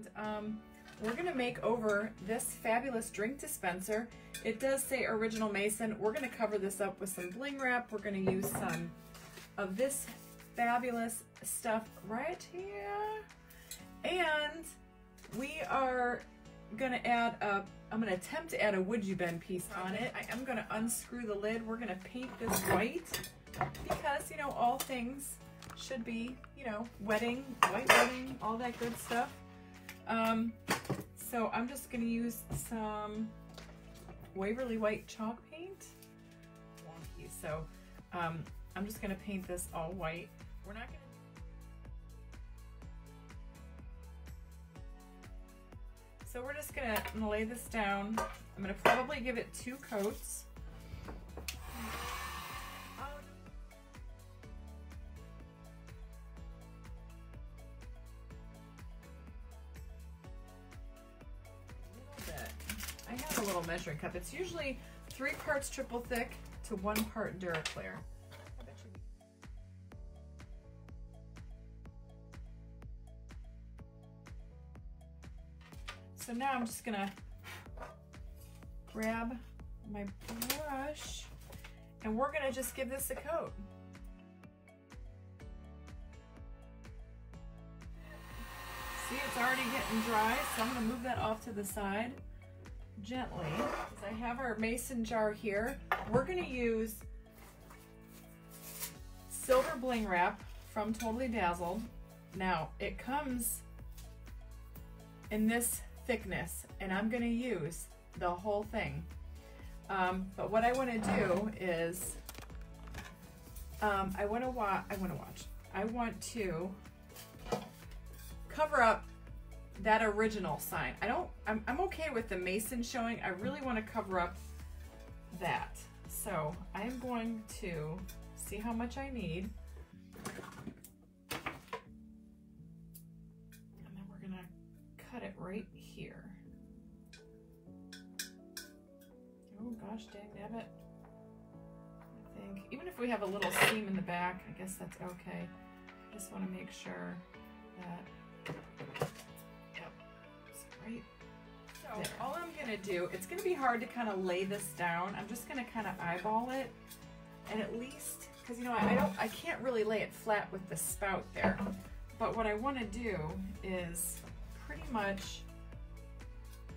And um, we're gonna make over this fabulous drink dispenser. It does say Original Mason. We're gonna cover this up with some bling wrap. We're gonna use some of this fabulous stuff right here. And we are gonna add a, I'm gonna attempt to add a Wood U Bend piece on it. I am gonna unscrew the lid. We're gonna paint this white because, you know, all things should be, you know, wedding, white wedding, all that good stuff. Um, so I'm just gonna use some Waverly White chalk paint. Wonky. So um, I'm just gonna paint this all white. We're not gonna So we're just gonna, gonna lay this down. I'm gonna probably give it two coats. Measuring cup. It's usually three parts triple thick to one part Duraclear. So now I'm just gonna grab my brush and we're gonna just give this a coat. See, it's already getting dry, so I'm gonna move that off to the side gently. I have our mason jar here. We're gonna use silver bling wrap from Totally Dazzled. Now, it comes in this thickness, and I'm gonna use the whole thing. Um, but what I wanna do is, um, I wanna watch, I wanna watch, I want to cover up that original sign. I don't, I'm, I'm okay with the mason showing. I really want to cover up that. So I'm going to see how much I need. And then we're going to cut it right here. Oh gosh, dang it. I think, even if we have a little seam in the back, I guess that's okay. I just want to make sure that so all I'm gonna do, it's gonna be hard to kind of lay this down. I'm just gonna kind of eyeball it and at least, because you know, I, I don't, I can't really lay it flat with the spout there. But what I wanna do is pretty much,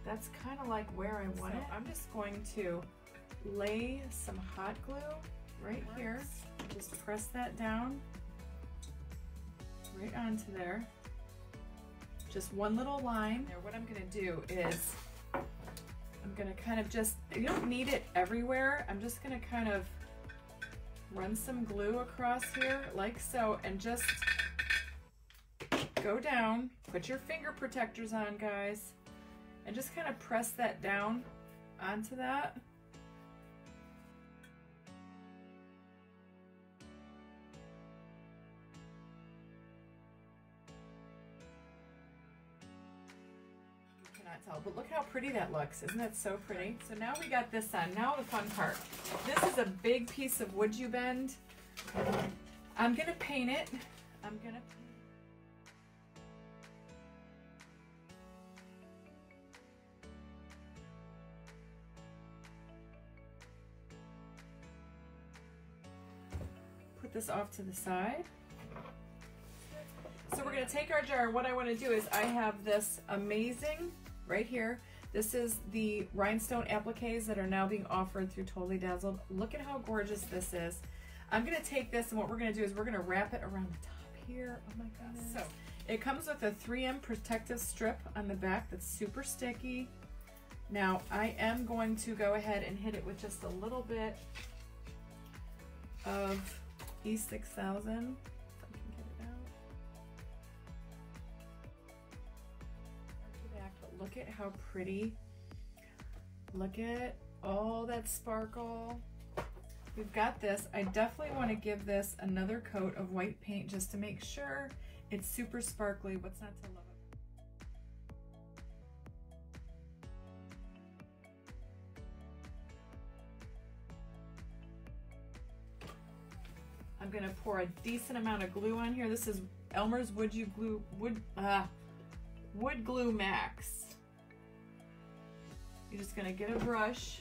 that's kind of like where I want so it. I'm just going to lay some hot glue right here. Just press that down right onto there just one little line. There, what I'm gonna do is I'm gonna kind of just, you don't need it everywhere. I'm just gonna kind of run some glue across here like so and just go down, put your finger protectors on guys, and just kind of press that down onto that. But look how pretty that looks. Isn't that so pretty? So now we got this on. Now the fun part. This is a big piece of Wood U Bend. I'm gonna paint it. I'm gonna put this off to the side. So we're gonna take our jar. What I wanna do is I have this amazing right here. This is the rhinestone appliques that are now being offered through Totally Dazzled. Look at how gorgeous this is. I'm gonna take this and what we're gonna do is we're gonna wrap it around the top here. Oh my goodness. So it comes with a 3M protective strip on the back that's super sticky. Now I am going to go ahead and hit it with just a little bit of E6000 look at how pretty. Look at all that sparkle. We've got this. I definitely want to give this another coat of white paint just to make sure it's super sparkly. What's not to love I'm gonna pour a decent amount of glue on here. This is Elmer's Would You Glue, Wood, uh, Wood Glue Max. You're just gonna get a brush.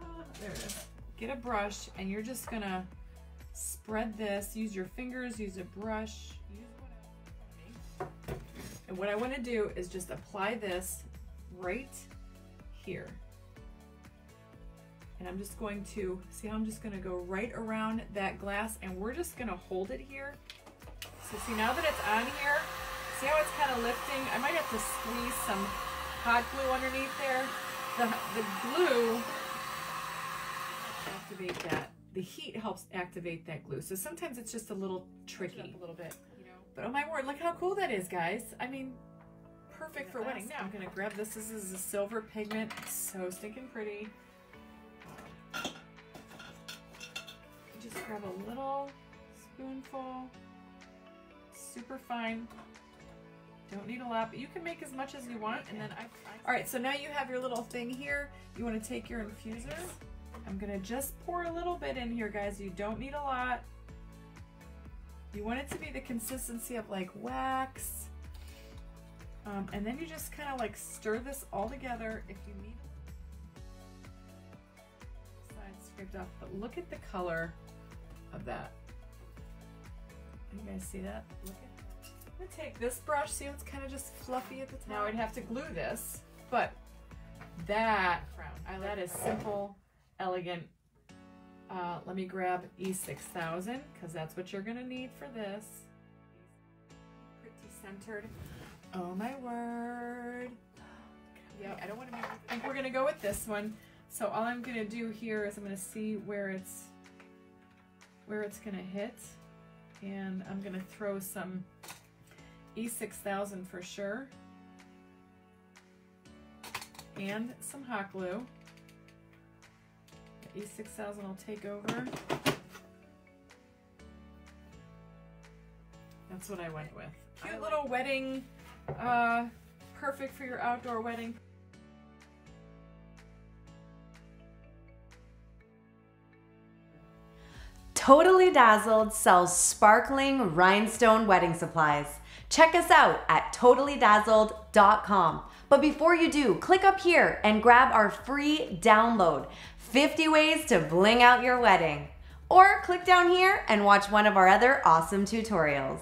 Ah, there it is. Get a brush and you're just gonna spread this. Use your fingers, use a brush. And what I wanna do is just apply this right here. And I'm just going to, see how I'm just gonna go right around that glass and we're just gonna hold it here. So see now that it's on here, see how it's kind of lifting? I might have to squeeze some hot glue underneath there. The, the glue activate that. The heat helps activate that glue. So sometimes it's just a little tricky. A little bit, you know. But oh my word, look how cool that is, guys. I mean, perfect for wedding. Now I'm gonna grab this. This is a silver pigment. So stinking pretty. Just grab a little spoonful. Super fine. Don't need a lot, but you can make as much as you want. And then I, all right, so now you have your little thing here. You wanna take your infuser. I'm gonna just pour a little bit in here, guys. You don't need a lot. You want it to be the consistency of like wax. Um, and then you just kind of like stir this all together if you need side scraped off. But look at the color of that. You guys see that? Look at I'm gonna take this brush, see how it's kind of just fluffy at the top. Now I'd have to glue this, but that crown, I that is simple, elegant. Uh, let me grab E6000 because that's what you're gonna need for this. Pretty centered. Oh my word. Yeah, I don't want to. I think we're gonna go with this one. So all I'm gonna do here is I'm gonna see where it's where it's gonna hit, and I'm gonna throw some E6000 for sure. And some hot glue. E6000 will take over. That's what I went with. Cute little wedding, uh, perfect for your outdoor wedding. Totally Dazzled sells sparkling rhinestone wedding supplies. Check us out at totallydazzled.com. But before you do, click up here and grab our free download 50 Ways to Bling Out Your Wedding. Or click down here and watch one of our other awesome tutorials.